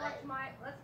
Let's my let's